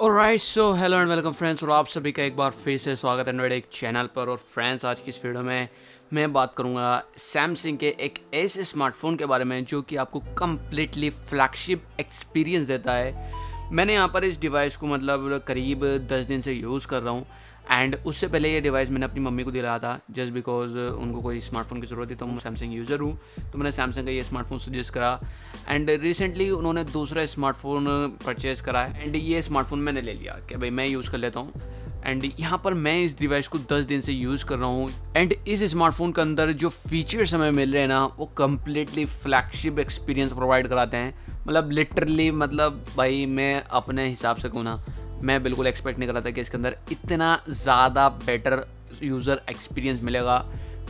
Right so hello and welcome friends और आप सभी का एक बार फिर से स्वागत है मेरे एक चैनल पर। और फ्रेंड्स आज की इस वीडियो में मैं बात करूँगा सैमसंग के एक ऐसे स्मार्टफ़ोन के बारे में जो कि आपको कम्प्लीटली फ्लैगशिप एक्सपीरियंस देता है। मैंने यहाँ पर इस डिवाइस को मतलब करीब दस दिन से यूज़ कर रहा हूँ। एंड उससे पहले ये डिवाइस मैंने अपनी मम्मी को दिलाया था जस्ट बिकॉज़ उनको कोई स्मार्टफ़ोन की ज़रूरत थी तो मैं सैमसंग यूज़र हूँ। तो मैंने सैमसंग का ये स्मार्टफ़ोन सजेस्ट करा। एंड रिसेंटली उन्होंने दूसरा स्मार्टफ़ोन परचेज़ करा है। एंड ये स्मार्टफ़ोन मैंने ले लिया कि भाई मैं यूज़ कर लेता हूँ। एंड यहाँ पर मैं इस डिवाइस को 10 दिन से यूज़ कर रहा हूँ। एंड इस स्मार्टफ़ोन के अंदर जो फीचर्स हमें मिल रहे हैं ना, वो कम्प्लीटली फ्लैगशिप एक्सपीरियंस प्रोवाइड कराते हैं। मतलब लिटरली मतलब भाई मैं अपने हिसाब से कहूँ ना मैं बिल्कुल एक्सपेक्ट नहीं कर रहा था कि इसके अंदर इतना ज़्यादा बेटर यूज़र एक्सपीरियंस मिलेगा,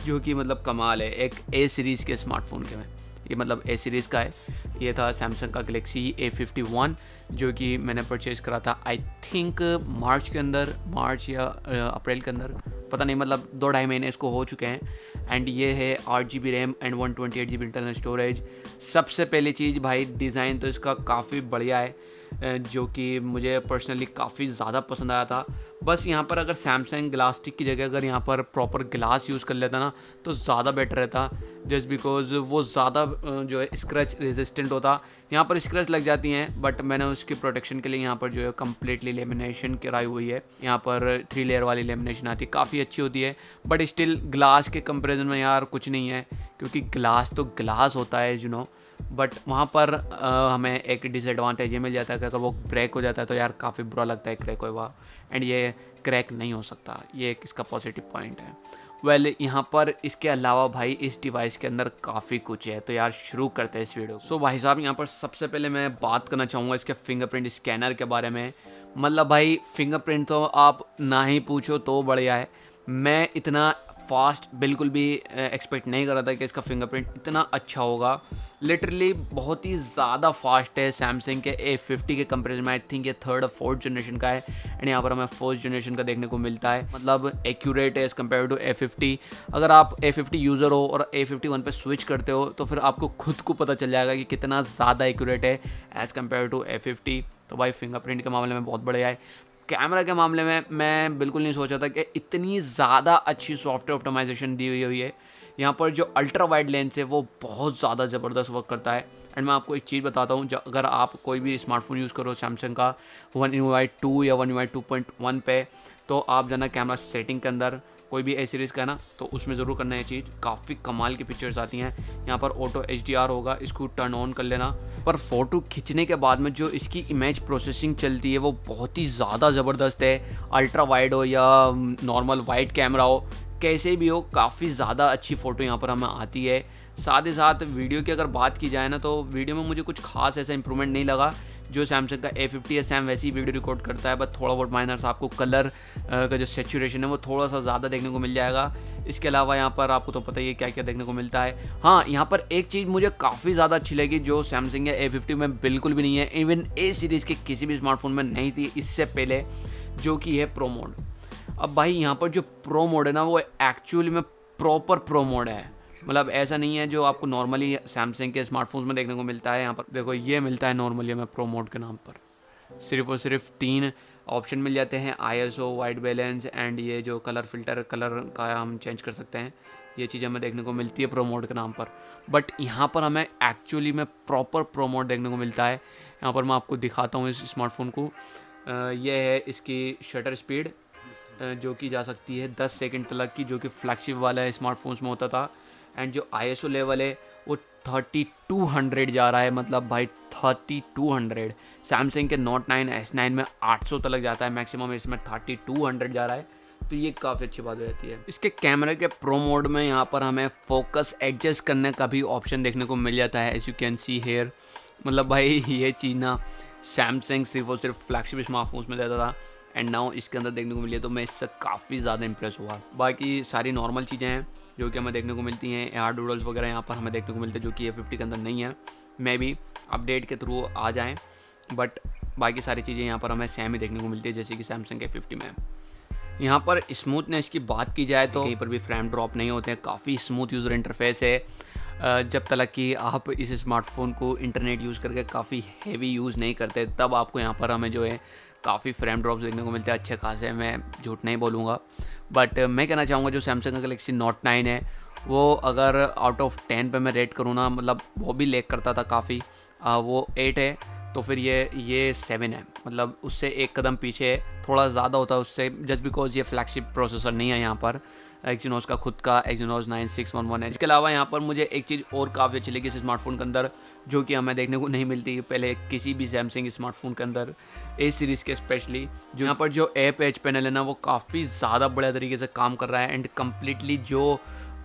जो कि मतलब कमाल है। एक ए सीरीज़ के स्मार्टफ़ोन के में। ये मतलब ए सीरीज़ का है। ये था सैमसंग का गलेक्सी ए फिफ्टी वन जो कि मैंने परचेज़ करा था आई थिंक मार्च के अंदर, मार्च या अप्रैल के अंदर। पता नहीं मतलब दो ढाई महीने इसको हो चुके हैं। एंड ये है आठ G B RAM and one twenty eight G B internal storage सबसे पहली चीज़ भाई डिज़ाइन तो इसका काफ़ी बढ़िया है। जो कि मुझे पर्सनली काफ़ी ज़्यादा पसंद आया था। बस यहाँ पर अगर सैमसंग ग्लास्टिक की जगह अगर यहाँ पर प्रॉपर ग्लास यूज़ कर लेता ना तो ज़्यादा बेटर रहता। जस्ट बिकॉज़ वो ज़्यादा जो है स्क्रच रेजिस्टेंट होता। यहाँ पर स्क्रैच लग जाती हैं बट मैंने उसकी प्रोटेक्शन के लिए यहाँ पर जो है कम्प्लीटली लेमिनेशन कराई हुई है। यहाँ पर थ्री लेयर वाली लेमिनेशन आती है, काफ़ी अच्छी होती है। बट स्टिल ग्लास के कंपेरिजन में यार कुछ नहीं है, क्योंकि ग्लास तो ग्लास होता है यू नो बट वहाँ पर आ, हमें एक डिसएडवांटेज ये मिल जाता है कि अगर वो क्रैक हो जाता है तो यार काफ़ी बुरा लगता है क्रैक हुआ। एंड ये क्रैक नहीं हो सकता। ये एक इसका पॉजिटिव पॉइंट है। वेल well, यहाँ पर इसके अलावा भाई इस डिवाइस के अंदर काफ़ी कुछ है। तो यार शुरू करते हैं इस वीडियो सो so, भाई साहब यहाँ पर सबसे पहले मैं बात करना चाहूँगा इसके फिंगरप्रिंट स्कैनर के बारे में। मतलब भाई फिंगरप्रिंट तो आप ना ही पूछो तो बढ़िया है। मैं इतना फास्ट बिल्कुल भी एक्सपेक्ट नहीं कर रहा था कि इसका फिंगरप्रिंट इतना अच्छा होगा। लिटरली बहुत ही ज़्यादा फास्ट है सैमसंग के ए फिफ्टी के कंपेरिजन में आई थिंक ये थर्ड और फोर्थ जनरेशन का है एंड यहाँ पर हमें फोर्थ जनरेशन का देखने को मिलता है। मतलब एक्यूरेट है as compare to A fifty अगर आप ए फिफ्टी यूज़र हो और ए फिफ्टी वन पर स्विच करते हो तो फिर आपको खुद को पता चल जाएगा कि कितना ज़्यादा एक्यूरेट है as compare to A fifty तो भाई फिंगरप्रिंट के मामले में बहुत बढ़िया है। कैमरा के मामले में मैं बिल्कुल नहीं सोचा था कि इतनी ज़्यादा अच्छी सॉफ्टवेयर ऑप्टिमाइजेशन दी हुई हुई है। यहाँ पर जो अल्ट्रा वाइड लेंस है, वो बहुत ज़्यादा ज़बरदस्त वर्क करता है। एंड मैं आपको एक चीज़ बताता हूँ अगर आप कोई भी स्मार्टफ़ोन यूज़ करो सैमसंग का वन यू आई टू या one U I two point one पे तो आप जाना कैमरा सेटिंग के अंदर, कोई भी ए सीरीज़ का है ना तो उसमें ज़रूर करना है चीज़। काफ़ी कमाल की पिक्चर्स आती हैं। यहाँ पर ऑटो एच डी आर होगा, इसको टर्न ऑन कर लेना। पर फ़ोटो खींचने के बाद में जो इसकी इमेज प्रोसेसिंग चलती है, वो बहुत ही ज़्यादा ज़बरदस्त है। अल्ट्रा वाइड हो या नॉर्मल वाइड कैमरा हो कैसे भी हो, काफ़ी ज़्यादा अच्छी फ़ोटो यहाँ पर हमें आती है। साथ ही साथ वीडियो की अगर बात की जाए ना तो वीडियो में मुझे कुछ खास ऐसा इंप्रूवमेंट नहीं लगा, जो सैमसंग का ए फिफ्टी है सैम वैसे वीडियो रिकॉर्ड करता है। बट थोड़ा बहुत माइनर आपको कलर का जो सेचुरेशन है, वो थोड़ा सा ज़्यादा देखने को मिल जाएगा। इसके अलावा यहाँ पर आपको तो पता ही है क्या क्या देखने को मिलता है। हाँ यहाँ पर एक चीज़ मुझे काफ़ी ज़्यादा अच्छी लगी, जो सैमसंग है ए फिफ्टी में बिल्कुल भी नहीं है। इवन ए सीरीज़ के किसी भी स्मार्टफ़ोन में नहीं थी, इससे पहले, जो कि है प्रो मोड अब भाई यहाँ पर जो प्रो मोड है ना, वो एक्चुअली में प्रॉपर प्रो मोड है। मतलब ऐसा नहीं है जो आपको नॉर्मली सैमसंग के स्मार्टफोन्स में देखने को मिलता है, यहाँ पर देखो ये मिलता है नॉर्मली हमें प्रो मोड के नाम पर। सिर्फ़ और सिर्फ़ तीन ऑप्शन मिल जाते हैं I S O white balance and ये जो कलर फ़िल्टर कलर का हम चेंज कर सकते हैं, ये चीज़ हमें देखने को मिलती है प्रोमोड के नाम पर। बट यहाँ पर हमें एक्चुअली में प्रॉपर प्रोमोड देखने को मिलता है। यहाँ पर मैं आपको दिखाता हूँ इस स्मार्टफ़ोन को। ये है इसकी शटर स्पीड जो कि जा सकती है 10 सेकंड तक की, जो कि फ्लैगशिप वाला स्मार्टफोन्स में होता था। एंड जो आईएसओ लेवल है, वो थर्टी टू हंड्रेड जा रहा है मतलब भाई थर्टी टू हंड्रेड सैमसंग के नोट नाइन एस नाइन में आठ सौ तक जाता है मैक्सिमम इसमें थर्टी टू हंड्रेड जा रहा है। तो ये काफ़ी अच्छी बात हो जाती है। इसके कैमरे के प्रो मोड में यहाँ पर हमें फोकस एडजस्ट करने का भी ऑप्शन देखने को मिल जाता है as you can see here मतलब भाई, ये चीज़ ना सैमसंग सिर्फ़ और सिर्फ़ फ्लैगशिप स्मार्टफोन्स में देता था। एंड नाउ इसके अंदर देखने को मिली तो मैं इससे काफ़ी ज़्यादा इंप्रेस हुआ। बाकी सारी नॉर्मल चीज़ें हैं, जो कि हमें देखने को मिलती हैं। एयर डूडल्स वगैरह यहाँ पर हमें देखने को मिलते हैं, जो कि ए फिफ्टी के अंदर नहीं है। मे भी अपडेट के थ्रू आ जाएँ बट बाकी सारी चीज़ें यहाँ पर हमें सेम ही देखने को मिलती है, जैसे कि सैमसंग ए फिफ्टी में। यहाँ पर स्मूथनेस की बात की जाए तो कहीं पर भी फ्रेम ड्रॉप नहीं होते हैं, काफ़ी स्मूथ यूज़र इंटरफेस है। जब तक कि आप इस स्मार्टफ़ोन को इंटरनेट यूज़ करके काफ़ी हैवी यूज़ नहीं करते, तब आपको यहाँ पर हमें जो है काफ़ी फ्रेम ड्रॉप्स देखने को मिलते हैं, अच्छे खासे, मैं झूठ नहीं बोलूँगा। बट मैं कहना चाहूँगा, जो सैमसंग का गलेक्सी नोट नाइन है, वो अगर आउट ऑफ़ टेन पे मैं रेट करूँ ना मतलब वो भी लेक करता था काफ़ी। वो एट है तो फिर ये ये सेवन है। मतलब उससे एक कदम पीछे थोड़ा ज़्यादा होता है उससे जस्ट बिकॉज़ ये फ्लैगशिप प्रोसेसर नहीं है यहाँ पर। एक्जीनोस का खुद का Exynos nine six one one है। इसके अलावा यहाँ पर मुझे एक चीज़ और काफ़ी अच्छी लगी, इस स्मार्टफ़ोन के अंदर जो कि हमें देखने को नहीं मिलती। पहले किसी भी सैमसंग स्मार्टफ़ोन के अंदर ए सीरीज़ के स्पेशली जो यहाँ पर जो एप एच पैनल है ना, वो काफ़ी ज़्यादा बड़े तरीके से काम कर रहा है एंड कम्प्लीटली जो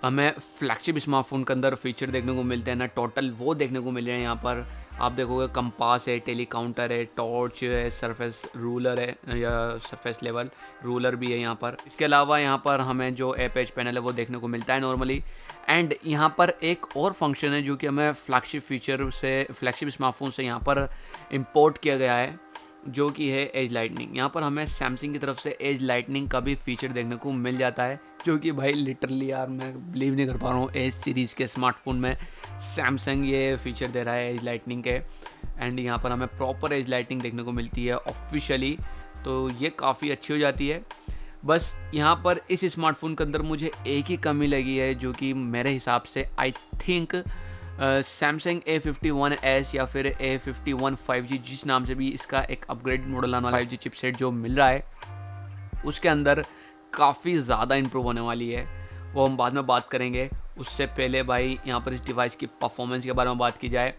हमें फ्लैगशिप स्मार्टफ़ोन के अंदर फीचर देखने को मिलते हैं ना टोटल वो देखने को मिल रहे हैं यहाँ पर। आप देखोगे कंपास है टेली काउंटर है, टॉर्च है, सरफेस रूलर है, या सरफेस लेवल रूलर भी है यहाँ पर। इसके अलावा यहाँ पर हमें जो एप एच पैनल है वो देखने को मिलता है नॉर्मली एंड यहाँ पर एक और फ़ंक्शन है जो कि हमें फ्लैगशिप फीचर से फ्लैगशिप स्मार्टफ़ोन से यहाँ पर इम्पोर्ट किया गया है। जो कि है एज लाइटनिंग यहाँ पर हमें सैमसंग की तरफ़ से एज लाइटनिंग का भी फीचर देखने को मिल जाता है, जो कि भाई लिटरली यार मैं बिलीव नहीं कर पा रहा हूँ एज सीरीज़ के स्मार्टफ़ोन में सैमसंग ये फीचर दे रहा है एज लाइटनिंग के। एंड यहाँ पर हमें प्रॉपर एज लाइटनिंग देखने को मिलती है ऑफिशियली तो ये काफ़ी अच्छी हो जाती है। बस यहाँ पर इस स्मार्टफ़ोन के अंदर मुझे एक ही कमी लगी है, जो कि मेरे हिसाब से I think Samsung A fifty one S या फिर A fifty one five G जिस नाम से भी इसका एक अपग्रेड मॉडल आने वाला फाइव जी चिपसेट जो मिल रहा है, उसके अंदर काफ़ी ज़्यादा इम्प्रूव होने वाली है। वो हम बाद में बात करेंगे। उससे पहले भाई, यहाँ पर इस डिवाइस की परफॉर्मेंस के बारे में बात की जाए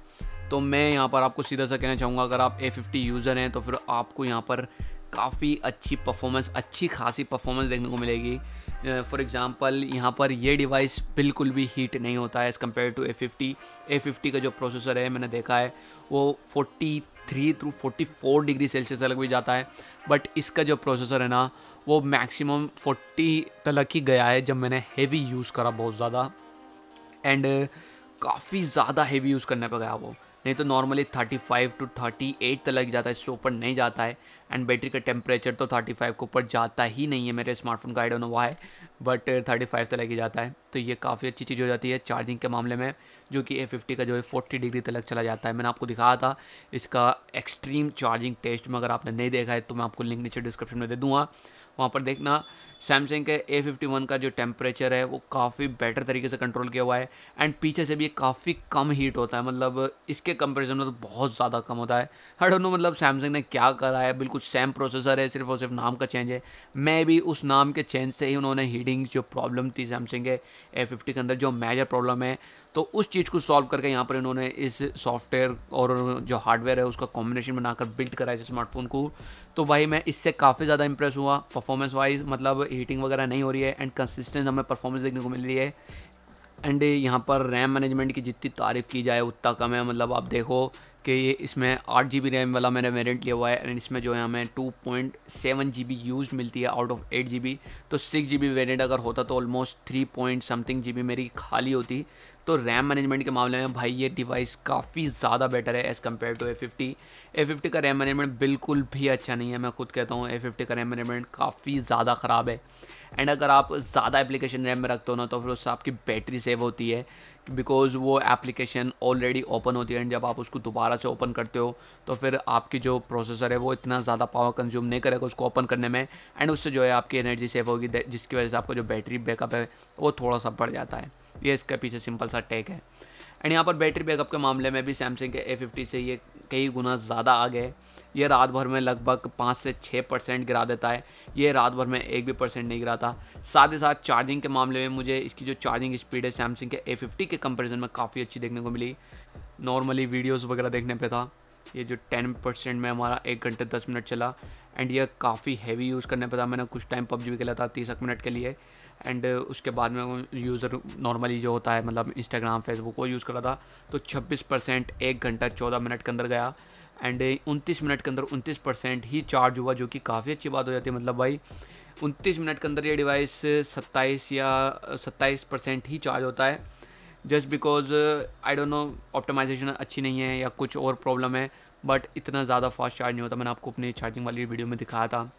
तो मैं यहाँ पर आपको सीधा सा कहना चाहूँगा, अगर आप ए फिफ्टी यूज़र हैं तो फिर आपको यहाँ पर काफ़ी अच्छी परफॉर्मेंस अच्छी खासी परफॉर्मेंस देखने को मिलेगी। फॉर एग्ज़ाम्पल यहाँ पर ये डिवाइस बिल्कुल भी हीट नहीं होता है as compare to A fifty A fifty का जो प्रोसेसर है, मैंने देखा है, वो forty three through forty four degree Celsius तक भी जाता है। बट इसका जो प्रोसेसर है ना, वो मैक्सिमम फोर्टी तक ही गया है, जब मैंने हेवी यूज़ करा बहुत ज़्यादा। एंड काफ़ी ज़्यादा हेवी यूज़ करने पर गया वो। नहीं तो नॉर्मली 35 टू 38 तक लग जाता है, इससे ऊपर नहीं जाता है। एंड बैटरी का टेम्परेचर तो 35 के ऊपर जाता ही नहीं है मेरे स्मार्टफ़ोन का आइडिया हुआ है बट 35 तक ही जाता है। तो ये काफ़ी अच्छी चीज़ हो जाती है चार्जिंग के मामले में, जो कि ए फिफ्टी का जो है फोर्टी डिग्री तक चला जाता है। मैंने आपको दिखाया था, इसका एक्सट्रीम चार्जिंग टेस्ट में अगर आपने नहीं देखा है तो मैं आपको लिंक नीचे डिस्क्रिप्शन में दे दूँगा। वहाँ पर देखना सैमसंग के ए फिफ्टी वन का जो टेम्परेचर है, वो काफ़ी बेटर तरीके से कंट्रोल किया हुआ है। एंड पीछे से भी काफ़ी कम हीट होता है मतलब इसके कंपेरिजन में तो बहुत ज़्यादा कम होता है। हर डोंट नो मतलब सैमसंग ने क्या करा है, बिल्कुल सेम प्रोसेसर है, सिर्फ़ और सिर्फ़ नाम का चेंज है। मैं भी उस नाम के चेंज से ही उन्होंने हीटिंग जो प्रॉब्लम थी सैमसंग के ए फिफ्टी के अंदर, जो मेजर प्रॉब्लम है तो उस चीज़ को सॉल्व करके यहाँ पर इन्होंने इस सॉफ्टवेयर और जो हार्डवेयर है, उसका कॉम्बिनेशन बनाकर बिल्ड करा इस स्मार्टफ़ोन को। तो भाई मैं इससे काफ़ी ज़्यादा इंप्रेस हुआ परफॉर्मेंस वाइज मतलब हीटिंग वगैरह नहीं हो रही है एंड कंसिस्टेंट हमें परफॉर्मेंस देखने को मिल रही है। एंड यहाँ पर रैम मैनेजमेंट की जितनी तारीफ़ की जाए, उतना कम है मतलब आप देखो कि ये इसमें आठ जी बी रैम वाला मैंने वेरिएंट लिया हुआ है एंड इसमें जो है हमें two point seven G B use मिलती है out of eight G B तो सिक्स जी बी वेरियंट अगर होता तो almost three point something G B मेरी खाली होती। तो रैम मैनेजमेंट के मामले में भाई ये डिवाइस काफ़ी ज़्यादा बेटर है as compare to A fifty A fifty का रैम मैनेजमेंट बिल्कुल भी अच्छा नहीं है, मैं खुद कहता हूँ ए फिफ्टी का रैम मैनेजमेंट काफ़ी ज़्यादा ख़राब है। एंड अगर आप ज़्यादा एप्लीकेशन रैम में रखते हो ना तो फिर उससे आपकी बैटरी सेव होती है बिकॉज़ वो एप्लीकेशन ऑलरेडी ओपन होती है एंड जब आप उसको दोबारा से ओपन करते हो तो फिर आपकी जो प्रोसेसर है, वो इतना ज़्यादा पावर कंज्यूम नहीं करेगा उसको ओपन करने में एंड उससे जो है आपकी एनर्जी सेव होगी जिसकी वजह से आपका जो बैटरी बैकअप है, वो थोड़ा सा बढ़ जाता है। ये इसके पीछे सिंपल सा टेक है। एंड यहाँ पर बैटरी बैकअप के मामले में भी सैमसंग के ए फिफ्टी से ये कई गुना ज़्यादा आ गए ये रात भर में लगभग पाँच से छः परसेंट गिरा देता है। ये रात भर में एक भी परसेंट नहीं गिरा था साथ ही साथ चार्जिंग के मामले में मुझे इसकी जो चार्जिंग स्पीड है सैमसंग के ए फिफ्टी के कंपेरिजन में काफ़ी अच्छी देखने को मिली। नॉर्मली वीडियोज़ वगैरह देखने पर था। ये जो टेन परसेंट में हमारा एक घंटे दस मिनट चला। एंड ये काफ़ी हैवी यूज़ करने पर था। मैंने कुछ टाइम पबजी भी खेला था तीस मिनट के लिए। एंड उसके बाद में यूज़र नॉर्मली जो होता है मतलब इंस्टाग्राम फेसबुक वो यूज़ करा था। तो 26 परसेंट एक घंटा 14 मिनट के अंदर गया। एंड उनतीस मिनट के अंदर उनतीस परसेंट ही चार्ज हुआ, जो कि काफ़ी अच्छी बात हो जाती है। मतलब भाई, उनतीस मिनट के अंदर ये डिवाइस सत्ताईस या, सत्ताईस परसेंट ही चार्ज होता है। Just because I don't know optimization अच्छी नहीं है या कुछ और प्रॉब्लम है बट इतना ज़्यादा फास्ट चार्ज नहीं होता। मैंने आपको अपनी चार्जिंग वाली वीडियो में दिखाया था।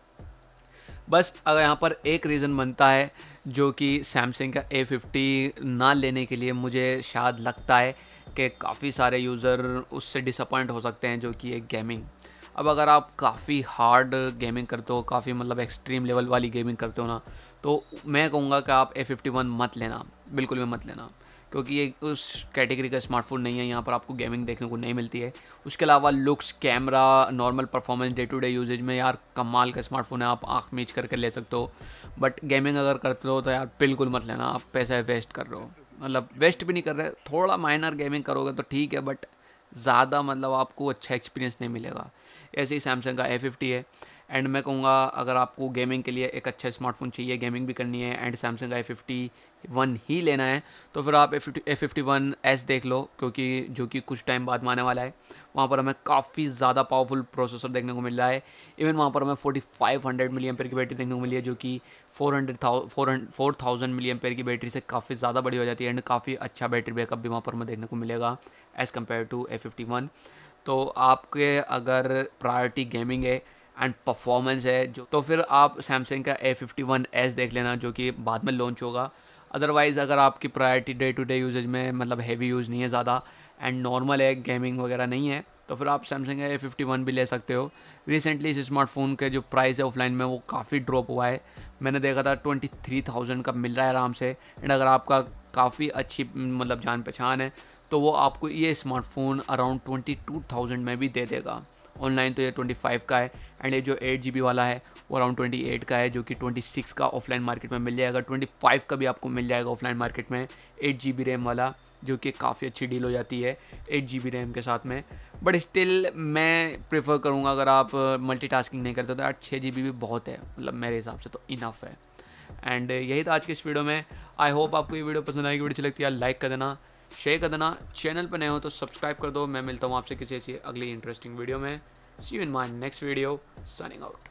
बस अगर यहाँ पर एक रीज़न बनता है, जो कि सैमसंग का ए फिफ्टी ना लेने के लिए मुझे शायद लगता है कि काफ़ी सारे यूज़र उससे डिसअपॉइंट हो सकते हैं, जो कि एक गेमिंग अब अगर आप काफ़ी हार्ड गेमिंग करते हो, काफ़ी मतलब एक्सट्रीम लेवल वाली गेमिंग करते हो ना तो मैं कहूँगा कि आप ए फिफ्टी वन मत लेना, बिल्कुल भी मत लेना। क्योंकि ये उस कैटेगरी का स्मार्टफ़ोन नहीं है, यहाँ पर आपको गेमिंग देखने को नहीं मिलती है। उसके अलावा looks camera normal performance day to day usage में यार कमाल का स्मार्टफ़ोन है, आप आँख मीच करके ले सकते हो। बट गेमिंग अगर करते हो तो यार बिल्कुल मत लेना, आप पैसा वेस्ट कर रहे हो। मतलब वेस्ट भी नहीं कर रहे, थोड़ा माइनर गेमिंग करोगे तो ठीक है बट ज़्यादा मतलब आपको अच्छा एक्सपीरियंस नहीं मिलेगा। ऐसे ही सैमसंग का ए फिफ्टी है एंड मैं कहूँगा अगर आपको गेमिंग के लिए एक अच्छा स्मार्टफ़ोन चाहिए गेमिंग भी करनी है एंड सैमसंग का ए फिफ्टी वन ही लेना है तो फिर आप ए फिफ्टी वन एस देख लो, क्योंकि जो कि कुछ टाइम बाद में आने वाला है। वहाँ पर हमें काफ़ी ज़्यादा पावरफुल प्रोसेसर देखने को मिल रहा है। इवन वहाँ पर हमें forty five hundred milliampere की बैटरी देखने को मिली है, जो कि four hundred four hundred four thousand milliampere की बैटरी से काफ़ी ज़्यादा बड़ी हो जाती है एंड काफ़ी अच्छा बैटरी बैकअप भी वहाँ पर हमें देखने को मिलेगा as compare to A fifty one तो आपके अगर प्रायोरिटी गेमिंग है एंड परफॉर्मेंस है जो तो फिर आप सैमसंग का ए फिफ्टी वन एस देख लेना जो कि बाद में लॉन्च होगा। अदरवाइज़ अगर आपकी priority day to day usage में मतलब हैवी यूज़ नहीं है ज़्यादा एंड नॉर्मल है गेमिंग वगैरह नहीं है तो फिर आप सैमसंग ए फिफ्टी वन भी ले सकते हो। रिसेंटली इस स्मार्टफ़ोन के जो प्राइस है ऑफलाइन में वो काफ़ी ड्रॉप हुआ है। मैंने देखा था ट्वेंटी थ्री थाउज़ेंड का मिल रहा है आराम से एंड अगर आपका काफ़ी अच्छी मतलब जान पहचान है तो वो आपको ये smartphone around twenty two thousand में भी दे देगा। ऑनलाइन तो ये ट्वेंटी फाइव का है एंड ये जो एट जी बी वाला है, वो अराउंड ट्वेंटी एट का है, जो कि ट्वेंटी सिक्स का ऑफलाइन मार्केट में मिल जाएगा। ट्वेंटी फाइव का भी आपको मिल जाएगा ऑफलाइन मार्केट में एट जी रैम वाला। जो कि काफ़ी अच्छी डील हो जाती है एट जी बी रैम के साथ में। बट स्टिल मैं प्रेफर करूँगा अगर आप मल्टी टास्किंग नहीं करते तो यार छः जी बी भी बहुत है मतलब मेरे हिसाब से तो इनफ है। एंड यही था आज के इस वीडियो में। आई होप आपको ये वीडियो पसंद आएगी वीडियो अच्छी लगती है लाइक कर देना शेयर कर देना। चैनल पर नए हो तो सब्सक्राइब कर दो। मैं मिलता हूँ आपसे किसी ऐसी अगली इंटरेस्टिंग वीडियो में। See you in my next video signing out